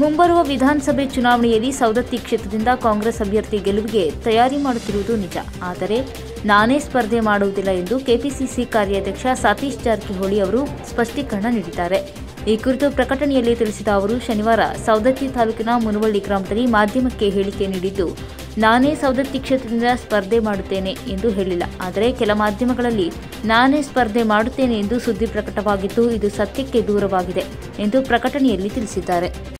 ಮುಂಬರುವ ವಿಧಾನಸಭೆ ಚುನಾವಣೆಯಲ್ಲಿ ಸವದತ್ತಿ ಕ್ಷೇತ್ರದಿಂದ ಕಾಂಗ್ರೆಸ್ ಅಭ್ಯರ್ಥಿ ಗೆಲುವಿಗೆ ತಯಾರಿ ಮಾಡುತ್ತಿರುವುದು ನಿಜ. ಆದರೆ ನಾನೇ ಸ್ಪರ್ಧೆ ಮಾಡುವುದಿಲ್ಲ ಎಂದು ಕೆಪಿಸಿಸಿ ಕಾರ್ಯಾಧ್ಯಕ್ಷ ಸತೀಶ್ ಜಾರಕಿಹೊಳಿ ಅವರು ಸ್ಪಷ್ಟೀಕರಣ ನೀಡಿದ್ದಾರೆ. ಈ ಕುರಿತು ಪ್ರಕಟಣೆಯಲ್ಲಿ ತಿಳಿಸಿದ ಅವರು, ಶನಿವಾರ ಸವದತ್ತಿ ತಾಲೂಕಿನ ಮುನವಳ್ಳಿ ಗ್ರಾಮದಲ್ಲಿ ಮಾಧ್ಯಮಕ್ಕೆ ಹೇಳಿಕೆ ನೀಡಿದ್ದು, ನಾನೇ ಸವದತ್ತಿ ಕ್ಷೇತ್ರದಿಂದ ಸ್ಪರ್ಧೆ ಮಾಡುತ್ತೇನೆ ಎಂದು ಹೇಳಿಲ್ಲ. ಆದರೆ ಕೆಲ ಮಾಧ್ಯಮಗಳಲ್ಲಿ ನಾನೇ ಸ್ಪರ್ಧೆ ಮಾಡುತ್ತೇನೆ ಎಂದು ಸುದ್ದಿ ಪ್ರಕಟವಾಗಿದ್ದು, ಇದು ಸತ್ಯಕ್ಕೆ ದೂರವಾಗಿದೆ ಎಂದು ಪ್ರಕಟಣೆಯಲ್ಲಿ ತಿಳಿಸಿದ್ದಾರೆ.